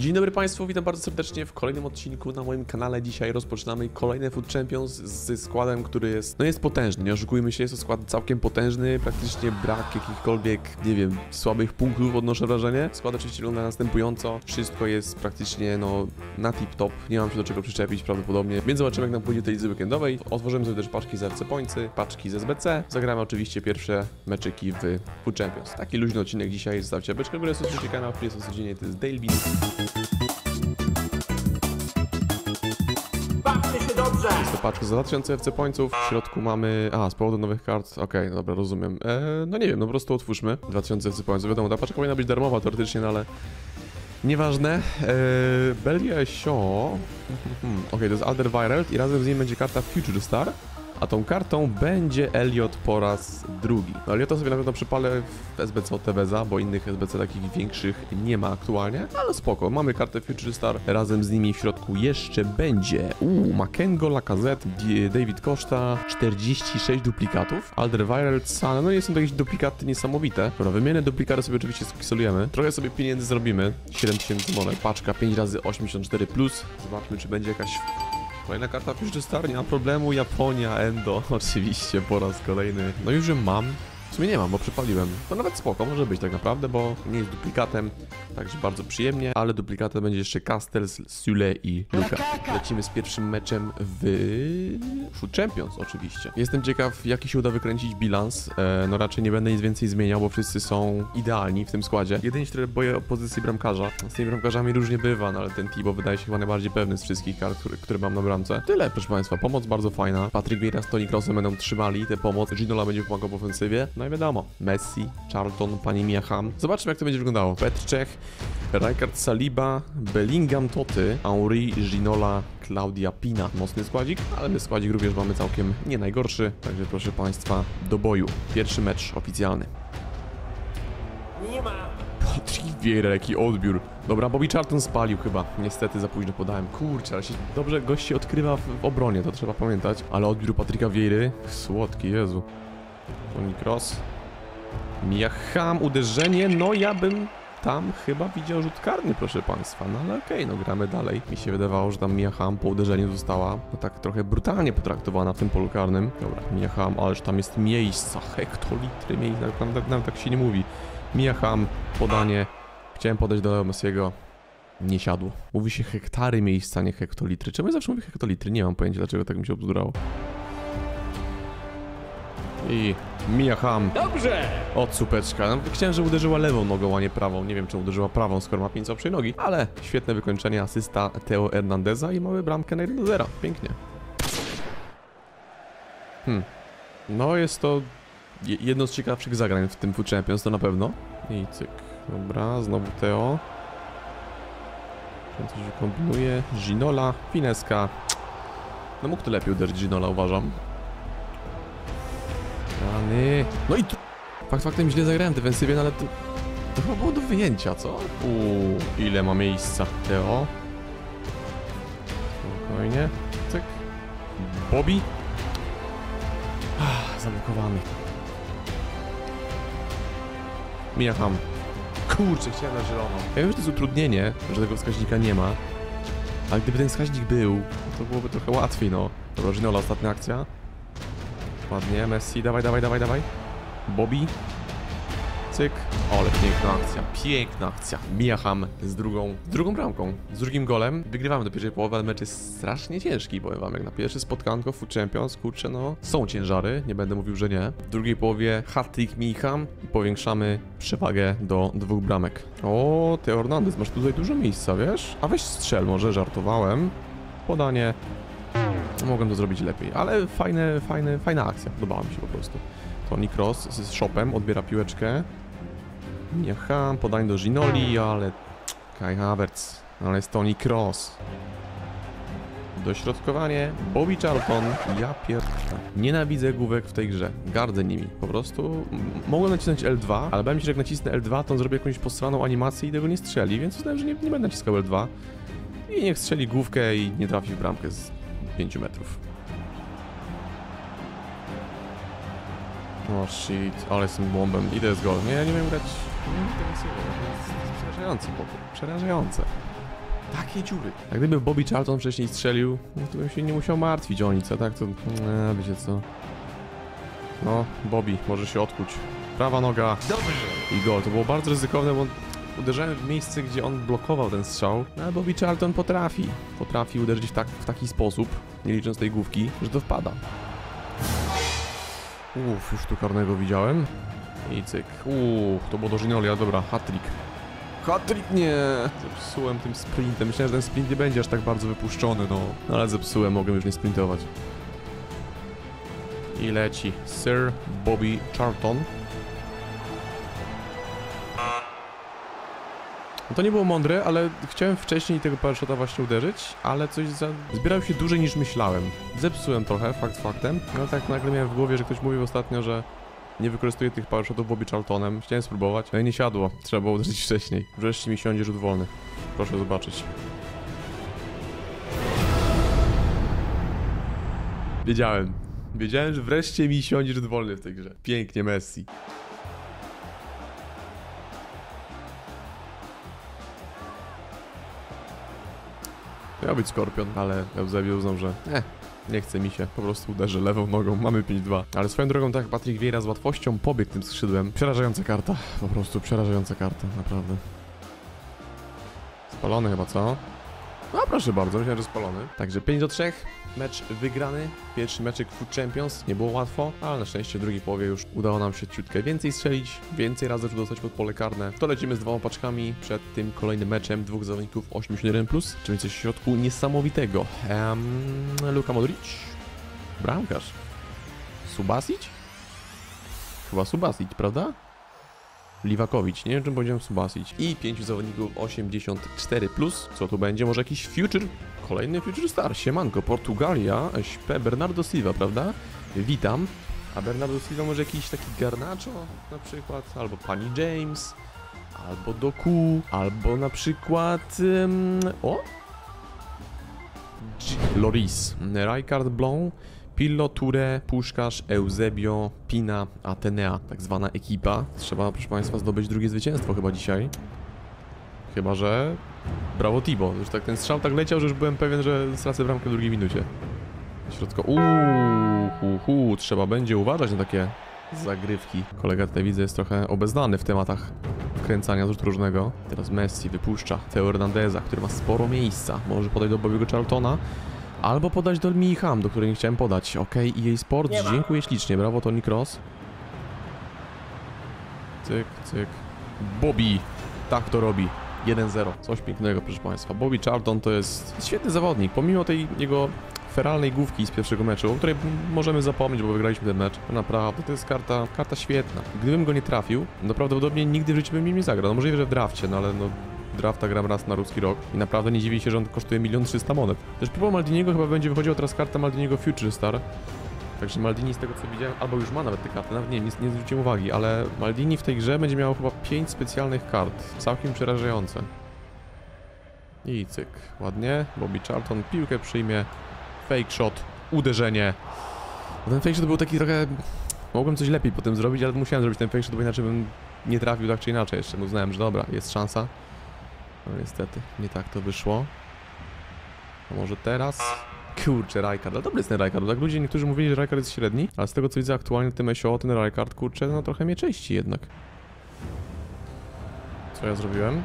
Dzień dobry Państwu, witam bardzo serdecznie w kolejnym odcinku na moim kanale. Dzisiaj rozpoczynamy kolejne Food Champions ze składem, który jest, no jest potężny, nie oszukujmy się, jest to skład całkiem potężny, praktycznie brak jakichkolwiek, nie wiem, słabych punktów odnoszę wrażenie. Skład oczywiście wygląda następująco, wszystko jest praktycznie, no, na tip-top, nie mam się do czego przyczepić prawdopodobnie, więc zobaczymy jak nam pójdzie tej lidze weekendowej. Otworzymy sobie też paczki z RC Pointsy, paczki z SBC, zagramy oczywiście pierwsze meczyki w Food Champions. Taki luźny odcinek dzisiaj, zostawcie beczkę w górę, subskrybujcie kanał, wpis o codziennie, to jest Dale Bean. Paczka za 2000 FC pońców. W środku mamy. A, z powodu nowych kart. Okej, dobra, rozumiem. E, no nie wiem, no po prostu otwórzmy. 2000 FC pońców. Wiadomo, ta paczka powinna być darmowa teoretycznie, no ale. Nieważne. E, Belia Sio. Hmm, Okej, to jest Alder Viralt i razem z nim będzie karta Future Star. A tą kartą będzie Elliot po raz drugi. No Elliota sobie na pewno przypalę w SBC od bo innych SBC takich większych nie ma aktualnie, ale spoko. Mamy kartę Future Star, razem z nimi w środku jeszcze będzie uuu, Makengo, Lacazette, David Costa, 46 duplikatów, Alder Viral, Sun, no i są to jakieś duplikaty niesamowite. Dobra, wymienę duplikaty sobie oczywiście skisolujemy. Trochę sobie pieniędzy zrobimy, 7000 monet, paczka 5 razy 84 plus. Zobaczmy, czy będzie jakaś Kolejna karta ma problemu, Japonia, Endo, oczywiście po raz kolejny. No już mam. W sumie nie mam, bo przypaliłem. To nawet spoko, może być tak naprawdę, bo nie jest duplikatem, także bardzo przyjemnie, ale duplikatem będzie jeszcze Castells, Sule i Luka. Lecimy z pierwszym meczem w Food Champions oczywiście. Jestem ciekaw, jaki się uda wykręcić bilans. E, no raczej nie będę nic więcej zmieniał, bo wszyscy są idealni w tym składzie. Jedynie się trochę boję o pozycji bramkarza. Z tymi bramkarzami różnie bywa, no ale ten Tibo wydaje się chyba najbardziej pewny z wszystkich kart, które, mam na bramce. Tyle, proszę Państwa, pomoc bardzo fajna. Patryk Vieira z Toni Kroosem będą trzymali tę pomoc. Ginola będzie pomagał w ofensywie. No i wiadomo, Messi, Charlton, pani Mia Hamm. Zobaczmy, jak to będzie wyglądało. Petr Czech, Rijkaard Saliba, Bellingham Toty, Henri, Ginola, Claudia Pina. Mocny składzik, ale my składzik również mamy całkiem nie najgorszy. Także proszę Państwa, do boju. Pierwszy mecz oficjalny. Nie ma! Patryk Vieira, jaki odbiór. Dobra, Bobby Charlton spalił chyba. Niestety za późno podałem. Kurczę, ale się dobrze gość się odkrywa w, w obronie, to trzeba pamiętać. Ale odbiór Patryka Vieiry, słodki, Jezu. Toni Cross. Miacham, uderzenie, no ja bym tam chyba widział rzut karny, proszę państwa. No ale okej, no gramy dalej. Mi się wydawało, że tam Miacham po uderzeniu została no tak trochę brutalnie potraktowana w tym polu karnym. Dobra, Miacham, ależ tam jest miejsca, hektolitry miejsca, nawet, nawet tak się nie mówi. Miacham, podanie. Chciałem podać do Leo Messiego. Nie siadło. Mówi się hektary miejsca, nie hektolitry. Czemu ja zawsze mówię hektolitry? Nie mam pojęcia, dlaczego tak mi się obzdurało. I Mia Ham Dobrze! od supeczka. No, chciałem, że uderzyła lewą nogą, a nie prawą. Nie wiem, czy uderzyła prawą, skoro ma 5 obcej nogi. Ale świetne wykończenie, asysta Teo Hernandeza i mamy bramkę na 1 do 0. Pięknie. Hmm. No, jest to je- jedno z ciekawszych zagrań w tym Food Champions, to na pewno. I cyk. Dobra, znowu Teo. Coś kombinuje. Ginola, Fineska. No mógł to lepiej uderzyć Ginola, uważam. Rany. No i tu... Fakt faktem źle zagrałem defensywnie, no ale to... To chyba było do wyjęcia, co? Uuu, ile ma miejsca. Teo. Spokojnie. Cyk. Bobby. Ah, zablokowany. Mija tam. Kurczę, chciałem na zielono. Ja wiem, że to jest utrudnienie, że tego wskaźnika nie ma. Ale gdyby ten wskaźnik był, to byłoby trochę łatwiej, no. Dobra, Ginola, ostatnia akcja. Ładnie, Messi, dawaj, dawaj, dawaj, dawaj. Bobby. Cyk. Ale piękna akcja, piękna akcja. Mijacham z drugą, z drugą bramką, z drugim golem. Wygrywamy do pierwszej połowy, ale mecz jest strasznie ciężki, powiem wam. Jak na pierwsze spotkanko Food Champions, kurczę, no, są ciężary, nie będę mówił, że nie. W drugiej połowie hat-trick Micham i powiększamy przewagę do dwóch bramek. O, Teo Hernandez, masz tutaj dużo miejsca, wiesz? A weź strzel, może żartowałem. Podanie, Mogłem to zrobić lepiej, ale fajne, fajne, fajna akcja. Podobała mi się po prostu. Toni Cross z shopem odbiera piłeczkę. Miacham, podań do Ginoli, ale... Kai Havertz, ale jest Toni Cross. Dośrodkowanie, Bobby Charlton, ja pier... Nienawidzę główek w tej grze, gardzę nimi, po prostu mogłem nacisnąć L2, ale bałem się, że jak nacisnę L2, to on zrobi jakąś posraną animację i tego nie strzeli, więc uznałem, że nie, nie będę naciskał L2. I niech strzeli główkę i nie trafi w bramkę z 5 metrów. O shit, ale jestem bombem. Idę z gol. Nie, ja nie wiem grać. To jest przerażające po prostu. Przerażające. Takie dziury. A gdyby Bobby Charlton wcześniej strzelił, no to bym się nie musiał martwić o nic, a tak to... Nie, wiecie co... No, Bobby, może się odkuć. Prawa noga Dobrze. i gol. To było bardzo ryzykowne, bo uderzałem w miejsce, gdzie on blokował ten strzał. No, ale Bobby Charlton potrafi. Potrafi uderzyć w, tak, w taki sposób, nie licząc tej główki, że to wpada. Uff, już tu karnego widziałem. I cyk. Uff, to było do Ginoli, ale dobra, hat-trick. Hat-trick nie! Zepsułem tym sprintem. Myślałem, że ten sprint nie będzie aż tak bardzo wypuszczony, no. No ale zepsułem, mogłem już nie sprintować. I leci Sir Bobby Charlton. No to nie było mądre, ale chciałem wcześniej tego powershota właśnie uderzyć, ale coś za... zbierał się dłużej niż myślałem. Zepsułem trochę, fakt faktem, no tak nagle miałem w głowie, że ktoś mówił ostatnio, że nie wykorzystuję tych powershotów Bobby Charltonem. Chciałem spróbować, no i nie siadło. Trzeba było uderzyć wcześniej. Wreszcie mi siądzie rzut wolny. Proszę zobaczyć. Wiedziałem. Wiedziałem, że wreszcie mi siądzie rzut wolny w tej grze. Pięknie Messi. Miał być Skorpion, ale Eusebio uznał, że eh, nie chce mi się, po prostu uderzę lewą nogą, mamy 5-2. Ale swoją drogą, tak Patryk Vieira z łatwością pobiegł tym skrzydłem. Przerażająca karta, po prostu przerażająca karta, naprawdę. Spalony chyba, co? No proszę bardzo, myślałem, że spalony. Także 5 do 3, mecz wygrany. Pierwszy meczek Food Champions, nie było łatwo, ale na szczęście w drugiej połowie już udało nam się ciutkę więcej strzelić, więcej razy dostać pod pole karne. To lecimy z dwoma paczkami przed tym kolejnym meczem dwóch zawodników 81+, czyli coś w środku niesamowitego. Um, Luka Modric, bramkarz, Subasic? Chyba Subasic, prawda? Liwakowicz, nie wiem czym powiedziałem Subasic. I pięciu zawodników 84+, plus. co tu będzie? Może jakiś Future? Kolejny Future Star, siemanko, Portugalia, SP, Bernardo Silva, prawda? Witam. A Bernardo Silva może jakiś taki Garnacho na przykład, albo Pani James, albo Doku, albo na przykład... o? G- Loris, Rijkaard Blanc, Pillo, Ture, Puszkarz, Eusebio, Pina, Atenea, tak zwana ekipa. Trzeba, proszę Państwa, zdobyć drugie zwycięstwo chyba dzisiaj. Chyba, że... Brawo Tibo. Już tak ten strzał tak leciał, że już byłem pewien, że stracę bramkę w drugiej minucie. Środko... Uuu, hu, trzeba będzie uważać na takie zagrywki. Kolega tutaj widzę jest trochę obeznany w tematach kręcania z różnego. Teraz Messi wypuszcza Teo Hernandeza, który ma sporo miejsca. Może podać do Bobiego Charltona. Albo podać do Micham, do której nie chciałem podać. Okej, EA Sports, Nie ma. dziękuję ślicznie, brawo Tony Cross. Cyk, cyk. Bobby, tak to robi. 1-0, coś pięknego proszę Państwa. Bobby Charlton to jest świetny zawodnik, pomimo tej jego feralnej główki z pierwszego meczu, o której możemy zapomnieć, bo wygraliśmy ten mecz. Naprawdę, to jest karta, karta świetna. Gdybym go nie trafił, no prawdopodobnie nigdy w życiu bym nim nie zagrał. No możliwe, że w drafcie, no ale no drafta gram raz na ruski rok i naprawdę nie dziwię się, że on kosztuje 1 300 monet. Też próbował Maldiniego chyba będzie wychodziła teraz karta Maldiniego Future Star. Także Maldini z tego co widziałem, albo już ma nawet te karty, nawet nie, nie, nie zwróciłem uwagi, ale Maldini w tej grze będzie miał chyba 5 specjalnych kart. Całkiem przerażające. I cyk, ładnie. Bobby Charlton piłkę przyjmie. Fake shot, uderzenie. Ten fake shot był taki trochę... Mogłem coś lepiej potem zrobić, ale musiałem zrobić ten fake shot, bo inaczej bym nie trafił tak czy inaczej jeszcze. Uznałem, że dobra, jest szansa. No niestety, nie tak to wyszło. A może teraz? Kurczę, Rijkaard, ale dobry jest ten Rijkaard, tak ludzie niektórzy mówili, że Rijkaard jest średni, ale z tego co widzę aktualnie w tym SEO, ten Rijkaard, kurczę, no trochę mnie czyści jednak. Co ja zrobiłem?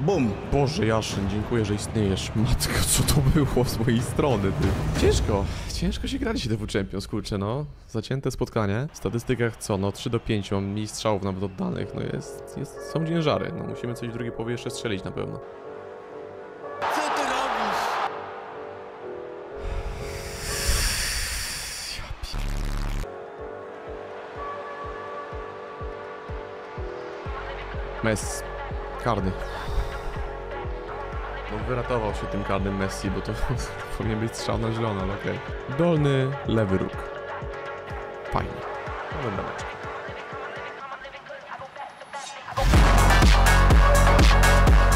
Bum! Boże Jaszyn, dziękuję, że istniejesz. Matko, co to było z mojej strony, ty. Ciężko, ciężko się grać do Champions, kurczę, no. Zacięte spotkanie. W statystykach co, no 3 do 5, mam mniej strzałów nawet oddanych, no jest, jest, są ciężary. No musimy coś w drugiej połowie jeszcze strzelić na pewno. Co ty robisz? Messi. Karny. No wyratował się tym karnym Messi, bo to powinien być strzał na zielono, ale okej. Dolny, lewy róg. Fajnie. Brameczkę.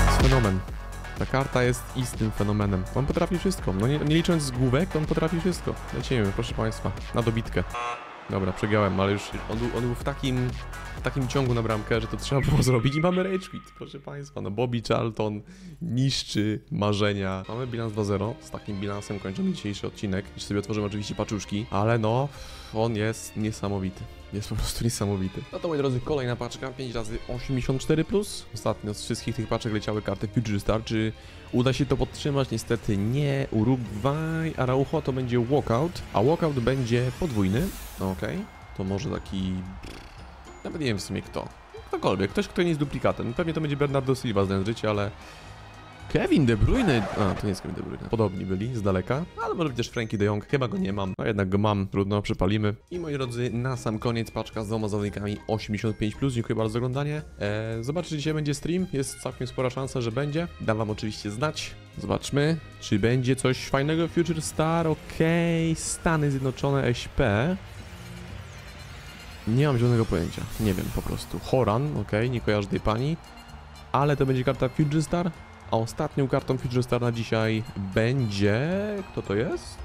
jest fenomen. Ta karta jest istnym fenomenem. On potrafi wszystko. No nie, nie licząc z główek, on potrafi wszystko. Lecimy, proszę Państwa, na dobitkę. Dobra, przegiąłem, ale już on był, on był w takim w takim ciągu na bramkę, że to trzeba było zrobić i mamy rage quit, proszę państwa. No Bobby Charlton niszczy marzenia. Mamy bilans 2-0, z takim bilansem kończymy dzisiejszy odcinek. Jeszcze sobie otworzymy oczywiście paczuszki, ale no, on jest niesamowity. Jest po prostu niesamowity. No to moi drodzy, kolejna paczka, 5 razy 84 plus. Ostatnio z wszystkich tych paczek leciały karty Future Star. Czy uda się to podtrzymać? Niestety nie. Uruguay, Araujo to będzie walkout, a walkout będzie podwójny. No okej, to może taki nawet nie wiem w sumie kto. Ktokolwiek, ktoś, kto nie jest duplikatem. Pewnie to będzie Bernardo Silva z życie, ale... Kevin De Bruyne... A, to nie jest Kevin De Bruyne. Podobni byli z daleka, ale może być też Frankie De Jong. Chyba go nie mam, a jednak go mam. Trudno, przypalimy. I moi drodzy, na sam koniec paczka z dwoma zawodnikami 85+. Dziękuję bardzo za oglądanie. Eee, zobaczcie, dzisiaj będzie stream. Jest całkiem spora szansa, że będzie. Dam wam oczywiście znać. Zobaczmy, czy będzie coś fajnego. Future Star, okej. Stany Zjednoczone SP. Nie mam zielonego pojęcia. Nie wiem po prostu. Horan, ok, nie kojarzę tej pani. Ale to będzie karta Future Star. A ostatnią kartą Future Star na dzisiaj będzie... Kto to jest?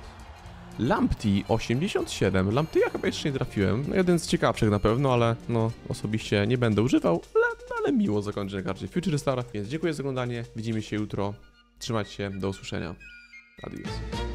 Lampty 87. Lampty ja chyba jeszcze nie trafiłem. No jeden z ciekawszych na pewno, ale no osobiście nie będę używał. Ale, ale miło zakończę na karcie Future Star. Więc dziękuję za oglądanie. Widzimy się jutro. Trzymajcie się. Do usłyszenia. Adios.